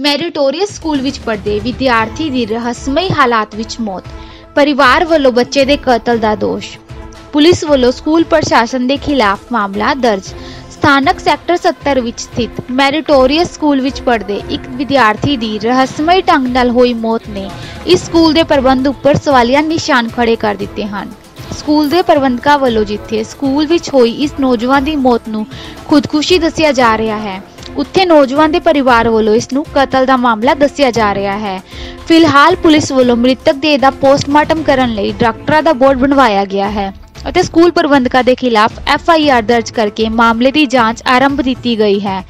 Meritorious school ਵਿੱਚ ਪੜ੍ਹਦੇ ਵਿਦਿਆਰਥੀ ਦੀ ਰਹੱਸਮਈ ਹਾਲਾਤ ਵਿੱਚ ਮੌਤ, ਪਰਿਵਾਰ ਵੱਲੋਂ ਬੱਚੇ ਦੇ ਕਤਲ ਦਾ ਦੋਸ਼। ਪੁਲਿਸ ਵੱਲੋਂ ਸਕੂਲ ਪ੍ਰਸ਼ਾਸਨ ਦੇ ਖਿਲਾਫ ਮਾਮਲਾ ਦਰਜ। ਸਥਾਨਕ ਸੈਕਟਰ 70 ਵਿੱਚ ਸਥਿਤ ਮੈਰੀਟੋਰੀਅਸ ਸਕੂਲ ਵਿੱਚ ਪੜ੍ਹਦੇ ਇੱਕ ਵਿਦਿਆਰਥੀ ਦੀ ਰਹੱਸਮਈ ਢੰਗ ਨਾਲ ਹੋਈ ਮੌਤ ਨੇ ਇਸ ਸਕੂਲ ਦੇ ਪ੍ਰਬੰਧ ਉੱਪਰ ਸਵਾਲੀਆ ਨਿਸ਼ਾਨ ਖੜੇ ਕਰ ਦਿੱਤੇ ਹਨ। ਸਕੂਲ ਦੇ ਪ੍ਰਬੰਧਕਾਂ ਵੱਲੋਂ ਜਿੱਥੇ ਸਕੂਲ ਵਿੱਚ ਹੋਈ ਇਸ ਨੌਜਵਾਨ ਦੀ ਮੌਤ ਨੂੰ ਖੁਦਕੁਸ਼ੀ ਦੱਸਿਆ ਜਾ ਰਿਹਾ ਹੈ ਉੱਥੇ ਨੌਜਵਾਨ ਦੇ ਪਰਿਵਾਰ ਵੱਲੋਂ ਇਸ ਨੂੰ ਕਤਲ ਦਾ ਮਾਮਲਾ ਦੱਸਿਆ ਜਾ ਰਿਹਾ ਹੈ। ਫਿਲਹਾਲ ਪੁਲਿਸ ਵੱਲੋਂ ਮ੍ਰਿਤਕ ਦੇਹ ਦਾ ਪੋਸਟਮਾਰਟਮ ਕਰਨ ਲਈ ਡਾਕਟਰਾਂ ਦਾ ਬੋਰਡ ਬਣਵਾਇਆ ਗਿਆ ਹੈ ਅਤੇ ਸਕੂਲ ਪ੍ਰਬੰਧਕਾਂ ਦੇ ਖਿਲਾਫ ਐਫ ਆਈ ਆਰ ਦਰਜ ਕਰਕੇ ਮਾਮਲੇ ਦੀ ਜਾਂਚ ਆਰੰਭ ਦਿੱਤੀ ਗਈ ਹੈ।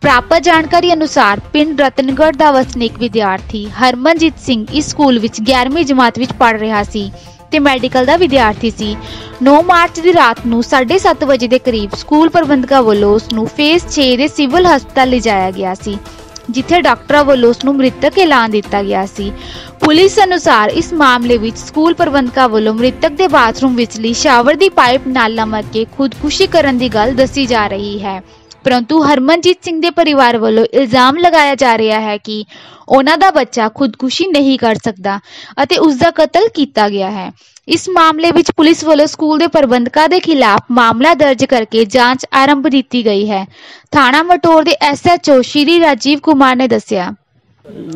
ਪ੍ਰਾਪਤ ਜਾਣਕਾਰੀ ਅਨੁਸਾਰ ਪਿੰਡ ਰਤਨਗੜ੍ਹ ਦਾ ਵਸਨੀਕ ਵਿਦਿਆਰਥੀ ਹਰਮਨਜੀਤ ਸਿੰਘ ਇਸ ਸਕੂਲ ਵਿੱਚ 11ਵੀਂ ਜਮਾਤ ਵਿੱਚ ਪੜ੍ਹ ਰਿਹਾ ਸੀ। ਤੇ ਮੈਡੀਕਲ ਦਾ ਵਿਦਿਆਰਥੀ ਸੀ। 9 ਮਾਰਚ ਦੀ ਰਾਤ ਨੂੰ 7:30 ਵਜੇ ਦੇ ਕਰੀਬ ਸਕੂਲ ਪ੍ਰਬੰਧਕਾਂ ਵੱਲੋਂ ਉਸ ਨੂੰ ਫੇਜ਼ 6 ਦੇ ਸਿਵਲ ਹਸਪਤਾਲ ਲਿਜਾਇਆ ਗਿਆ ਸੀ, ਜਿੱਥੇ ਡਾਕਟਰਾਂ ਵੱਲੋਂ ਉਸ ਨੂੰ ਮ੍ਰਿਤਕ ਐਲਾਨ ਦਿੱਤਾ ਗਿਆ ਸੀ। ਪੁਲਿਸ ਅਨੁਸਾਰ ਇਸ ਮਾਮਲੇ ਵਿੱਚ ਸਕੂਲ ਪ੍ਰਬੰਧਕਾਂ ਵੱਲੋਂ ਮ੍ਰਿਤਕ ਦੇ ਬਾਥਰੂਮ ਵਿਚਲੀ ਸ਼ਾਵਰ ਦੀ ਪਾਈਪ ਨਾਲ ਲਮਕ ਕੇ ਖੁਦਕੁਸ਼ੀ ਕਰਨ ਦੀ ਗੱਲ ਦੱਸੀ ਜਾ ਰਹੀ ਹੈ। ਪਰੰਤੂ ਹਰਮਨਜੀਤ ਸਿੰਘ ਦੇ ਪਰਿਵਾਰ ਵੱਲੋਂ ਇਲਜ਼ਾਮ ਲਗਾਇਆ ਜਾ ਰਿਹਾ ਹੈ ਕਿ ਉਹਨਾਂ ਦਾ ਬੱਚਾ ਖੁਦਕੁਸ਼ੀ ਨਹੀਂ ਕਰ ਸਕਦਾ ਅਤੇ ਉਸ ਦਾ ਕਤਲ ਕੀਤਾ ਗਿਆ ਹੈ। ਇਸ ਮਾਮਲੇ ਵਿੱਚ ਪੁਲਿਸ ਵੱਲੋਂ ਸਕੂਲ ਦੇ ਪ੍ਰਬੰਧਕਾਂ ਦੇ ਖਿਲਾਫ ਮਾਮਲਾ ਦਰਜ ਕਰਕੇ ਜਾਂਚ ਆਰੰਭ ਦਿੱਤੀ ਗਈ ਹੈ। ਥਾਣਾ ਮਟੋਰ ਦੇ ਐਸਐਚਓ ਸ਼੍ਰੀ ਰਾਜੀਵ ਕੁਮਾਰ ਨੇ ਦੱਸਿਆ।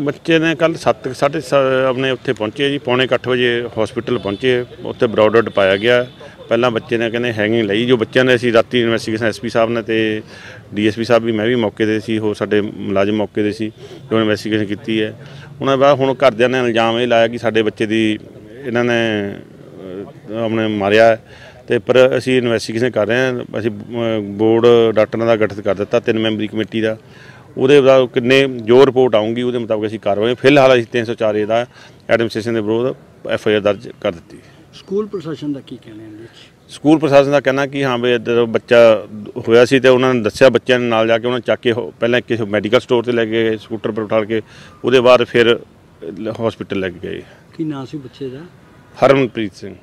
ਬੱਚੇ ਨੇ ਕੱਲ 7 ਸਾਢੇ ਸ- ਆਪਣੇ ਉੱਥੇ ਪਹੁੰਚੇ ਜੀ, ਪੌਣੇ ਕੁ ਵਜੇ ਹਸਪੀਟਲ ਪਹੁੰਚੇ, ਉੱਥੇ ਬਰੋਡਡ ਪਾਇਆ ਗਿਆ। ਪਹਿਲਾਂ ਬੱਚੇ ਨੇ ਕਹਿੰਦੇ ਹੈਂਗਿੰਗ ਲਈ, ਜੋ ਬੱਚਿਆਂ ਨੇ ਅਸੀਂ ਰਾਤੀ ਇਨਵੈਸਟੀਗੇਸ਼ਨ ਐਸਪੀ ਸਾਹਿਬ ਨੇ ਤੇ ਡੀਐਸਪੀ ਸਾਹਿਬ ਵੀ ਮੈਂ ਵੀ ਮੌਕੇ ਤੇ ਸੀ ਹੋਰ ਸਾਡੇ ਮੁਲਾਜ਼ਮ ਮੌਕੇ ਤੇ ਸੀ, ਜੋ ਇਨਵੈਸਟੀਗੇਸ਼ਨ ਕੀਤੀ ਹੈ। ਉਹਨਾਂ ਬਾਅਦ ਹੁਣ ਘਰਦਿਆਂ ਨੇ ਇਲਜ਼ਾਮ ਇਹ ਲਾਇਆ ਕਿ ਸਾਡੇ ਬੱਚੇ ਦੀ ਇਹਨਾਂ ਨੇ ਆਪਣੇ ਮਾਰਿਆ ਹੈ। ਤੇ ਪਰ ਅਸੀਂ ਇਨਵੈਸਟੀਗੇਸ਼ਨ ਕਰ ਰਹੇ ਹਾਂ, ਅਸੀਂ ਬੋਰਡ ਡਾਕਟਰਾਂ ਦਾ ਗਠਿਤ ਕਰ ਦਿੱਤਾ, ਤਿੰਨ ਮੈਂਬਰੀ ਕਮੇਟੀ ਦਾ। ਉਹਦੇ ਬਾਅਦ ਕਿੰਨੇ, ਜੋ ਰਿਪੋਰਟ ਆਉਂਗੀ ਉਹਦੇ ਮੁਤਾਬਕ ਅਸੀਂ ਕਾਰਵਾਈ, ਫਿਲਹਾਲ ਅਸੀਂ 304 ਏ ਦਾ ਐਡਮਿਨਿਸਟ੍ਰੇਸ਼ਨ ਦੇ ਵਿਰੋਧ ਐਫ ਆਈ ਆਰ ਦਰਜ ਕਰ ਦਿੱਤੀ। ਸਕੂਲ ਪ੍ਰਸ਼ਾਸਨ ਦਾ ਕੀ ਕਹਿਣਾ ਹੈ ਇਹਦੇ ਵਿੱਚ ਸਕੂਲ ਪ੍ਰਸ਼ਾਸਨ ਦਾ ਕਹਿਣਾ ਕਿ ਹਾਂ ਵੀ ਇੱਧਰ ਬੱਚਾ ਹੋਇਆ ਸੀ ਤੇ ਉਹਨਾਂ ਨੇ ਦੱਸਿਆ ਬੱਚਿਆਂ ਨੇ ਨਾਲ ਜਾ ਕੇ ਉਹਨਾਂ ਚੱਕ ਕੇ ਪਹਿਲਾਂ ਕਿਸੇ ਮੈਡੀਕਲ ਸਟੋਰ ਤੇ ਲੈ ਕੇ ਗਏ ਸਕੂਟਰ ਪਰ ਉਠਾ ਕੇ ਉਹਦੇ ਬਾਅਦ ਫਿਰ ਹਸਪੀਟਲ ਲੈ ਕੇ ਗਏ। ਕੀ ਨਾਂ ਸੀ ਬੱਚੇ ਦਾ? ਹਰਮਨਪ੍ਰੀਤ ਸਿੰਘ।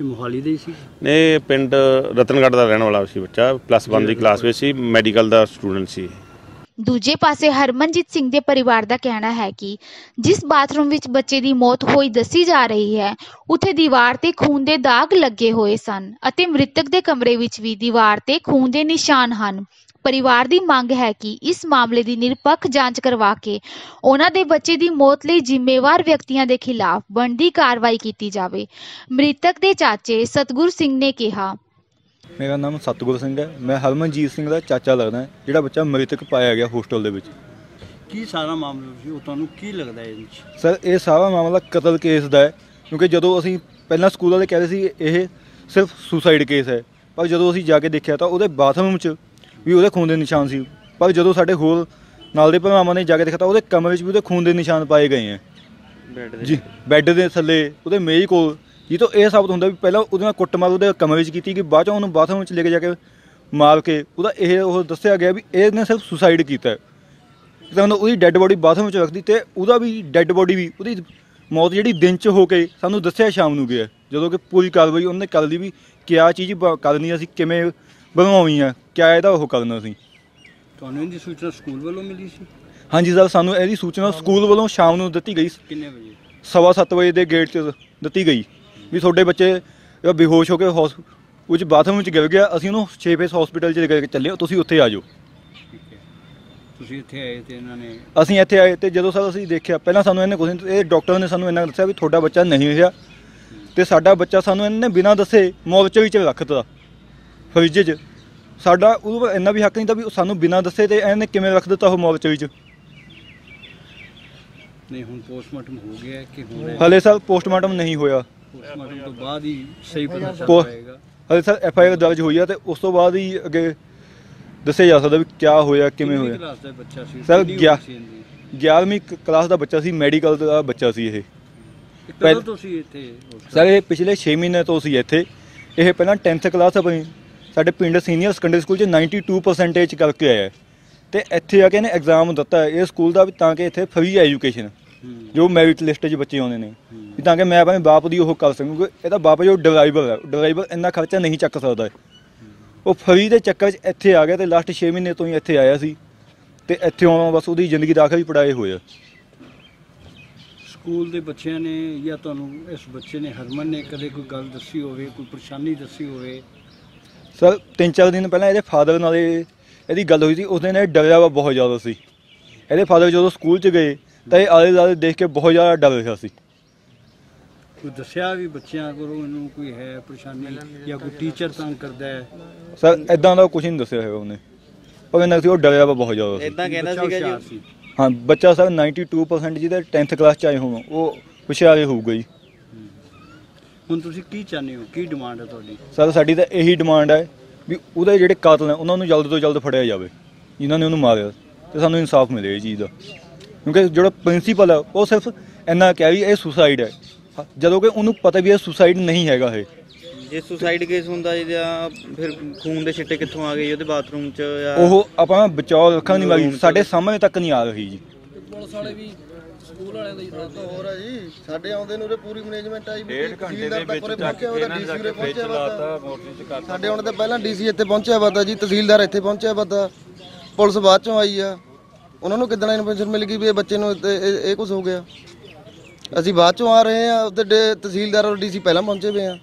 ਇਹ ਮੋਹਾਲੀ ਦੇ ਸੀ? ਨੇ ਪਿੰਡ ਰਤਨਗੜ੍ਹ ਦਾ ਰਹਿਣ ਵਾਲਾ ਸੀ ਬੱਚਾ ਪਲੱਸ 1 ਦੀ ਕਲਾਸ ਵਿੱਚ ਸੀ ਮੈਡੀਕਲ ਦਾ ਸਟੂਡੈਂਟ ਸੀ। ਦੂਜੇ ਪਾਸੇ ਹਰਮਨਜੀਤ ਸਿੰਘ ਦੇ ਪਰਿਵਾਰ ਦਾ ਕਹਿਣਾ ਹੈ ਕਿ ਜਿਸ ਬਾਥਰੂਮ ਵਿੱਚ ਬੱਚੇ ਦੀ ਮੌਤ ਹੋਈ ਦੱਸੀ ਜਾ ਰਹੀ ਹੈ, ਉੱਥੇ ਦੀਵਾਰ ਤੇ ਖੂਨ ਦੇ ਦਾਗ ਲੱਗੇ ਹੋਏ ਸਨ ਅਤੇ ਮ੍ਰਿਤਕ ਦੇ ਕਮਰੇ ਵਿੱਚ ਵੀ ਦੀਵਾਰ ਤੇ ਖੂਨ ਦੇ ਨਿਸ਼ਾਨ ਹਨ। ਪਰਿਵਾਰ ਦੀ ਮੰਗ ਹੈ ਕਿ ਇਸ ਮਾਮਲੇ ਦੀ ਨਿਰਪੱਖ ਜਾਂਚ ਕਰਵਾ ਕੇ ਉਹਨਾਂ ਦੇ ਬੱਚੇ ਦੀ ਮੌਤ ਲਈ ਜ਼ਿੰਮੇਵਾਰ ਵਿਅਕਤੀਆਂ ਦੇ ਖਿਲਾਫ ਬਣਦੀ ਕਾਰਵਾਈ ਕੀਤੀ ਜਾਵੇ। ਮ੍ਰਿਤਕ ਦੇ ਚਾਚੇ ਸਤਗੁਰ ਸਿੰਘ ਨੇ ਕਿਹਾ ਮੇਰਾ ਨਾਮ ਸਤਗੁਰ ਸਿੰਘ ਹੈ। ਮੈਂ ਹਰਮਨਜੀਤ ਸਿੰਘ ਦਾ ਚਾਚਾ ਲੱਗਦਾ ਜਿਹੜਾ ਬੱਚਾ ਮ੍ਰਿਤਕ ਪਾਇਆ ਗਿਆ ਹੋਸਟਲ ਦੇ ਵਿੱਚ। ਕੀ ਸਾਰਾ ਮਾਮਲਾ ਸੀ ਉਹ ਤੁਹਾਨੂੰ ਕੀ ਲੱਗਦਾ ਹੈ ਇਹਦੇ ਵਿੱਚ? ਸਰ ਇਹ ਸਾਰਾ ਮਾਮਲਾ ਕਤਲ ਕੇਸ ਦਾ ਹੈ ਕਿਉਂਕਿ ਜਦੋਂ ਅਸੀਂ ਪਹਿਲਾਂ ਸਕੂਲ ਵਾਲੇ ਕਹਿੰਦੇ ਸੀ ਇਹ ਸਿਰਫ ਸੁਸਾਈਡ ਕੇਸ ਹੈ। ਪਰ ਜਦੋਂ ਅਸੀਂ ਜਾ ਕੇ ਦੇਖਿਆ ਤਾਂ ਉਹਦੇ ਬਾਥਰੂਮ 'ਚ ਵੀ ਉਹਦੇ ਖੂਨ ਦੇ ਨਿਸ਼ਾਨ ਸੀ। ਪਰ ਜਦੋਂ ਸਾਡੇ ਹੋਰ ਨਾਲ ਦੇ ਭਰਾਵਾਂ ਨੇ ਜਾ ਕੇ ਦੇਖਿਆ ਤਾਂ ਉਹਦੇ ਕਮਰੇ 'ਚ ਵੀ ਉਹਦੇ ਖੂਨ ਦੇ ਨਿਸ਼ਾਨ ਪਾਏ ਗਏ ਹੈ। ਜੀ ਬੈੱਡ ਦੇ ਥੱਲੇ ਉਹਦੇ ਮੇਜ਼ ਕੋਲ ਜੀ ਤੋਂ ਇਹ ਸਾਬਤ ਹੁੰਦਾ ਵੀ ਪਹਿਲਾਂ ਉਹਦੇ ਨਾਲ ਕੁੱਟਮਾਰ ਉਹਦੇ ਕਮਰੇ 'ਚ ਕੀਤੀ ਕਿ ਬਾਅਦ 'ਚੋਂ ਉਹਨੂੰ ਬਾਥਰੂਮ 'ਚ ਲੈ ਕੇ ਜਾ ਕੇ ਮਾਰ ਕੇ ਉਹਦਾ ਇਹ ਉਹ ਦੱਸਿਆ ਗਿਆ ਵੀ ਇਹਨੇ ਸਿਰਫ ਸੁਸਾਈਡ ਕੀਤਾ। ਹੈ ਤਾਂ ਉਹਦੀ ਡੈੱਡ ਬੋਡੀ ਬਾਥਰੂਮ 'ਚ ਰੱਖਦੀ ਤੇ ਉਹਦਾ ਵੀ ਡੈੱਡ ਬੋਡੀ ਵੀ ਉਹਦੀ ਮੌਤ ਜਿਹੜੀ ਦਿਨ 'ਚ ਹੋ ਕੇ ਸਾਨੂੰ ਦੱਸਿਆ ਸ਼ਾਮ ਨੂੰ ਗਿਆ। ਜਦੋਂ ਕਿ ਪੂਰੀ ਕਾਰਵਾਈ ਉਹਨੇ ਕਰ ਲਈ ਵੀ ਕਿਆ ਚੀਜ਼ ਕਰਨੀ ਅਸੀਂ ਕਿਵੇਂ ਬਣਵਾਉਣੀ ਆ ਕਿਆ ਇਹਦਾ ਉਹ ਕਰਨਾ ਸੀ ਤੁਹਾਨੂੰ ਇਹਦੀ ਸੂਚਨਾ ਸਕੂਲ ਵੱਲੋਂ ਮਿਲੀ ਸੀ? ਹਾਂਜੀ ਸਰ ਸਾਨੂੰ ਇਹਦੀ ਸੂਚਨਾ ਸਕੂਲ ਵੱਲੋਂ ਸ਼ਾਮ ਨੂੰ ਦਿੱਤੀ ਗਈ। ਕਿੰਨੇ ਵਜੇ? ਸਵਾ ਸੱਤ ਵਜੇ ਦੇ ਗੇਟ 'ਚ ਦਿੱਤੀ ਗਈ। ਵੀ ਤੁਹਾਡੇ ਬੱਚੇ ਬੇਹੋਸ਼ ਹੋ ਕੇ ਹੌਸ ਉਹ 'ਚ ਬਾਥਰੂਮ 'ਚ ਗਿਰ ਗਿਆ ਅਸੀਂ ਉਹਨੂੰ 6 ਫੇਸ ਹਸਪੀਟਲ 'ਚ ਲੈ ਕੇ ਚੱਲੇ ਤੁਸੀਂ ਉੱਥੇ ਆ ਜਾਓ। ਤੁਸੀਂ ਇੱਥੇ ਆਏ ਤੇ ਇਹਨਾਂ ਨੇ ਅਸੀਂ ਇੱਥੇ ਆਏ ਤੇ ਜਦੋਂ ਸਰ ਅਸੀਂ ਦੇਖਿਆ ਪਹਿਲਾਂ ਸਾਨੂੰ ਇਹਨੇ ਕੁਝ ਇਹ ਡਾਕਟਰ ਨੇ ਸਾਨੂੰ ਇਹਨਾਂ ਦੱਸਿਆ ਵੀ ਤੁਹਾਡਾ ਬੱਚਾ ਨਹੀਂ ਹੋਇਆ ਤੇ ਸਾਡਾ ਬੱਚਾ ਸਾਨੂੰ ਇਹਨਾਂ ਬਿਨਾਂ ਦੱਸੇ ਮੋਰਚਰੀ 'ਚ ਰੱਖਤਾ ਫਰਿੱਜ 'ਚ। ਸਾਡਾ ਉਹ ਇੰਨਾ ਵੀ ਹੱਕ ਨਹੀਂ ਤਾਂ ਵੀ ਸਾਨੂੰ ਬਿਨਾਂ ਦੱਸੇ ਤੇ ਇਹਨੇ ਕਿਵੇਂ ਰੱਖ ਦਿੱਤਾ ਉਹ ਮੋਰਚਰੀ 'ਚ ਨਹੀਂ ਹੁਣ ਪੋਸਟਮਾਰਟਮ ਹੋ ਗਿਆ ਕਿ ਹੁਣ ਹਲੇ ਸਰ ਪੋਸਟਮਾਰਟਮ ਨਹੀਂ ਹੋਇਆ। ਪੋਸਟਮਾਰਟਮ ਤੋਂ ਬਾਅਦ ਹੀ ਸਹੀ ਪਤਾ ਚੱਲ ਪੋ- ਪਾਏਗਾ ਹਲੇ ਸਰ ਐਫ ਆਈ ਆਰ ਦਰਜ ਹੋਈ ਆ ਤੇ ਉਸ ਤੋਂ ਬਾਅਦ ਹੀ ਅੱਗੇ ਦੱਸਿਆ ਜਾ ਸਕਦਾ ਵੀ ਕਿਆ ਹੋਇਆ ਕਿਵੇਂ ਕਿੰਨੀ ਹੋਇਆ। ਕਲਾਸ ਦਾ ਬੱਚਾ ਸੀ? ਸਰ, ਕਿੰਨੀ ਗਿਆ- ਉਮਰ ਸੀ ਇਹਦੀ? 11ਵੀਂ ਕ- ਕਲਾਸ ਦਾ ਬੱਚਾ ਸੀ ਮੈਡੀਕਲ ਦਾ ਬੱਚਾ ਸੀ ਇਹ। ਕਦੋਂ ਪਹਿਲ- ਤੁਸੀਂ ਇੱਥੇ hostel- ਸਰ? ਇਹ ਪਿਛਲੇ 6 ਮਹੀਨੇ ਤੋਂ ਸੀ ਇੱਥੇ। ਇਹ ਪਹਿਲਾਂ 10th ਕਲਾਸ ਆਪਣੀ ਸਾਡੇ ਪਿੰਡ ਸੀਨੀਅਰ ਸੈਕੰਡਰੀ ਸਕੂਲ 'ਚ 92% ਕਰਕੇ ਆਇਆ। ਤੇ ਇੱਥੇ ਆ ਕੇ ਇਹਨੇ ਐਗਜ਼ਾਮ ਦਿੱਤਾ। ਇਹ ਸਕੂਲ ਦਾ ਵੀ ਤਾਂ ਕਿ ਇੱਥੇ ਫ੍ਰੀ ਐਜੂਕੇਸ਼ਨ ਜੋ ਮੈਰਿਟ ਲਿਸਟ 'ਚ ਬੱਚੇ ਆਉਂਦੇ ਨੇ। ਵੀ ਤਾਂ ਕਿ ਮੈਂ ਆਪਣੇ ਬਾਪ ਦੀ ਉਹ ਕਰ ਸਕਾਂ ਕਿਉਂਕਿ ਇਹਦਾ ਬਾਪ ਜੋ ਡਰਾਈਵਰ ਹੈ ਡਰਾਈਵਰ ਇੰਨਾ ਖਰਚਾ ਨਹੀਂ ਚੱਕ ਸਕਦਾ। ਉਹ ਫਰੀ ਦੇ ਚੱਕਰ 'ਚ ਇੱਥੇ ਆ ਗਿਆ ਤੇ ਲਾਸਟ 6 ਮਹੀਨੇ ਤੋਂ ਹੀ ਇੱਥੇ ਆਇਆ ਸੀ ਤੇ ਇੱਥੇ ਆਉਣਾ ਬਸ ਉਹਦੀ ਜ਼ਿੰਦਗੀ ਦਾ ਆਖਰੀ ਪੜਾਏ ਹੋਏ ਆ ਸਕੂਲ ਦੇ ਬੱਚਿਆਂ ਨੇ ਜਾਂ ਤੁਹਾਨੂੰ ਇਸ ਬੱਚੇ ਨੇ ਹਰਮਨ ਨੇ ਕਦੇ ਕੋਈ ਗੱਲ ਦੱਸੀ ਹੋਵੇ ਕੋਈ ਪਰੇਸ਼ਾਨੀ ਦੱਸੀ ਹੋਵੇ ਸਰ ਤਿੰਨ ਚਾਰ ਦਿਨ ਪਹਿਲਾਂ ਇਹਦੇ ਫਾਦਰ ਨਾਲ ਇਹ- ਇਹਦੀ ਗੱਲ ਹੋਈ ਸੀ ਉਸ ਦਿਨ ਇਹ ਡਰਿਆ ਵਾ ਬਹੁਤ ਜ਼ਿਆਦਾ ਸੀ ਇਹਦੇ ਫਾਦਰ ਜਦੋਂ ਸਕੂਲ 'ਚ ਗਏ ਤਾਂ ਇਹ ਆਲੇ ਦੁਆਲੇ ਦੇਖ ਕੇ ਬਹੁਤ ਜ਼ਿਆਦਾ ਡਰ ਰਿਹਾ ਸੀ। ਕੋਈ ਦੱਸਿਆ ਵੀ ਬੱਚਿਆਂ ਕੋਲੋਂ ਇਹਨੂੰ ਕੋਈ ਹੈ ਪਰੇਸ਼ਾਨੀ ਜਾਂ ਕੋਈ ਟੀਚਰ ਤੰਗ ਕਰਦਾ ਹੈ? ਸਰ ਐਦਾਂ ਦਾ ਕੁਝ ਨਹੀਂ ਦੱਸਿਆ ਹੈਗਾ ਉਹਨੇ। ਪਰ ਇਹਨਾਂ ਸੀ ਉਹ ਡਰਿਆ ਵਾ ਬਹੁਤ ਜ਼ਿਆਦਾ ਸੀ। ਇਦਾਂ ਕਹਿੰਦਾ ਬੱਚਾ ਸੀਗਾ ਹੁਸ਼ਿਆਰ ਜੀ ਸੀ। ਹਾਂ ਬੱਚਾ ਸਰ 92% ਜਿਹਦੇ 10th ਕਲਾਸ 'ਚ ਆਏ ਹੋਣ ਉਹ ਹੁਸ਼ਿਆਰ ਹੋਊਗਾ ਜੀ। ਹੁਣ ਤੁਸੀਂ ਕੀ ਚਾਹੁੰਦੇ ਹੋ? ਕੀ ਡਿਮਾਂਡ ਹੈ ਤੁਹਾਡੀ? ਸਰ ਸਾਡੀ ਤਾਂ ਇਹੀ ਡਿਮਾਂਡ ਹੈ ਵੀ ਉਹਦੇ ਜਿਹੜੇ ਕਾਤਲ ਨੇ ਉਹਨਾਂ ਨੂੰ ਜਲਦ ਤੋਂ ਜਲਦ ਫੜਿਆ ਜਾਵੇ। ਜਿਨ੍ਹਾਂ ਨੇ ਉਹਨੂੰ ਮਾਰਿਆ ਤੇ ਸਾਨੂੰ ਇਨਸਾਫ ਮਿਲੇ ਇਹ ਚੀਜ਼ ਦਾ। ਕਿਉਂਕਿ ਜਿਹੜਾ ਪ੍ਰਿੰਸੀਪਲ ਹੈ ਉਹ ਸਿਰਫ ਇੰਨਾ ਕਿਹਾ ਵੀ ਇਹ ਸੁਸਾਈਡ ਹੈ। ਜਦੋਂ ਕਿ ਉਹਨੂੰ ਪਤਾ ਵੀ ਇਹ ਸੁਸਾਈਡ ਨਹੀਂ ਹੈਗਾ ਇਹ। ਜੇ ਸੁਸਾਈਡ ਕੇਸ ਹੁੰਦਾ ਜੀ ਜਾਂ ਫਿਰ ਖੂਨ ਦੇ ਛਿੱਟੇ ਕਿੱਥੋਂ ਆ ਗਏ ਜੀ ਉਹਦੇ ਬਾਥਰੂਮ 'ਚ ਜਾਂ ਉਹ ਆਪਾਂ ਬਚਾਓ ਰੱਖਣ ਦੀ ਮਾਰੀ ਸਾਡੇ ਸਾਹਮਣੇ ਤੱਕ ਨਹੀਂ ਆ ਰਹੀ ਜੀ। ਹੋਰ ਆ ਜੀ ਸਾਡੇ ਆਉਂਦੇ ਨੂੰ ਉਰੇ ਪੂਰੀ ਮੈਨੇਜਮੈਂਟ ਆਈ ਵੀ ਤਹਿਸੀਲਦਾਰ ਤੱਕ ਉਰੇ ਪਹੁੰਚਿਆ ਵਾ ਤਾਂ ਡੀਸੀ ਉਰੇ ਪਹੁੰਚਿਆ ਵਾ ਤਾਂ ਸਾਡੇ ਆਉਣ ਤੋਂ ਪਹਿਲਾਂ ਡੀਸੀ ਇੱਥੇ ਪਹੁੰਚਿਆ ਵਾ ਤਾਂ ਜੀ ਤਹਿਸੀਲਦਾਰ ਇੱਥੇ ਪਹੁੰਚਿਆ ਵਾ ਤਾਂ ਪੁਲਿਸ ਬਾਅਦ ਚੋਂ ਆਈ ਆ। ਉਹਨਾਂ ਨੂੰ ਕਿੱਦਾਂ ਇਨਫੋਰਮੇਸ਼ਨ ਮਿਲ ਗਈ ਵੀ ਇਹ ਬੱਚੇ ਨੂੰ ਇੱਥੇ ਇਹ ਇਹ ਕੁਝ ਹੋ ਗਿਆ? ਅਸੀਂ ਬਾਅਦ ਚੋਂ ਆ ਰਹੇ ਆ ਉੱਤੇ ਤਹਿਸੀਲਦਾਰ ਔਰ ਡੀਸੀ ਪਹਿਲਾਂ ਪਹੁੰਚੇ ਹੋਏ ਆ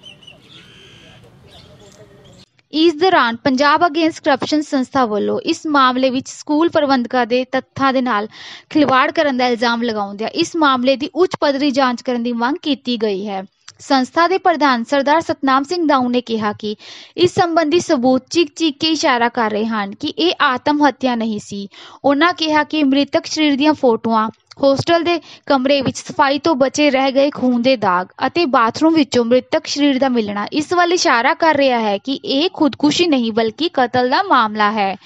ਇਸ ਦੌਰਾਨ ਪੰਜਾਬ ਅਗੇਂਸਟ ਕਰਪਸ਼ਨ ਸੰਸਥਾ ਵੱਲੋਂ ਇਸ ਮਾਮਲੇ ਵਿੱਚ ਸਕੂਲ ਪ੍ਰਬੰਧਕਾਂ ਦੇ ਤੱਥਾਂ ਦੇ ਨਾਲ ਖਿਲਵਾੜ ਕਰਨ ਦਾ ਇਲਜ਼ਾਮ ਲਗਾਉਂਦਿਆਂ ਇਸ ਮਾਮਲੇ ਦੀ ਉੱਚ ਪੱਧਰੀ ਜਾਂਚ ਕਰਨ ਦੀ ਮੰਗ ਕੀਤੀ ਗਈ ਹੈ। ਸੰਸਥਾ ਦੇ ਪ੍ਰਧਾਨ ਸਰਦਾਰ ਸਤਨਾਮ ਸਿੰਘ ਦਾਊ ਨੇ ਕਿਹਾ ਕਿ ਇਸ ਸੰਬੰਧੀ ਸਬੂਤ ਚੀਕ-ਚੀਕ ਕੇ ਇਸ਼ਾਰਾ ਕਰ ਰਹੇ ਹਨ ਕਿ ਇਹ ਆਤਮ ਹੱਤਿਆ ਨਹੀਂ ਸੀ। ਉਹਨਾਂ ਕਿਹਾ ਕਿ ਮ੍ਰਿਤਕ ਸਰੀਰ ਦੀਆਂ ਫੋਟੋਆਂ, ਹੋਸਟਲ ਦੇ ਕਮਰੇ ਵਿੱਚ ਸਫ਼ਾਈ ਤੋਂ ਬਚੇ ਰਹਿ ਗਏ ਖੂਨ ਦੇ ਦਾਗ ਅਤੇ ਬਾਥਰੂਮ ਵਿੱਚੋਂ ਮ੍ਰਿਤਕ ਸਰੀਰ ਦਾ ਮਿਲਣਾ ਇਸ ਵੱਲ ਇਸ਼ਾਰਾ ਕਰ ਰਿਹਾ ਹੈ ਕਿ ਇਹ ਖੁਦਕੁਸ਼ੀ ਨਹੀਂ ਬਲਕਿ ਕਤਲ ਦਾ ਮਾਮਲਾ ਹੈ।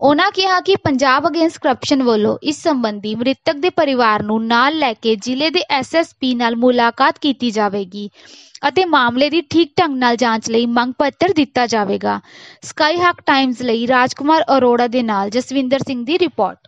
ਉਨ੍ਹਾਂ ਕਿਹਾ ਕਿ ਪੰਜਾਬ ਅਗੇਂਸਟ ਕਰਪਸ਼ਨ ਵੱਲੋਂ ਇਸ ਸਬੰਧੀ ਮ੍ਰਿਤਕ ਦੇ ਪਰਿਵਾਰ ਨੂੰ ਨਾਲ ਲੈ ਕੇ ਜ਼ਿਲ੍ਹੇ ਦੇ ਐਸਐਸਪੀ ਨਾਲ ਮੁਲਾਕਾਤ ਕੀਤੀ ਜਾਵੇਗੀ ਅਤੇ ਮਾਮਲੇ ਦੀ ਠੀਕ ਢੰਗ ਨਾਲ ਜਾਂਚ ਲਈ ਮੰਗ ਪੱਤਰ ਦਿੱਤਾ ਜਾਵੇਗਾ। ਸਕਾਈ ਹੱਕ ਟਾਈਮਜ਼ ਲਈ ਰਾਜਕੁਮਾਰ ਅਰੋੜਾ ਦੇ ਨਾਲ ਜਸਵਿੰਦਰ ਸਿੰਘ ਦੀ ਰਿਪੋਰਟ।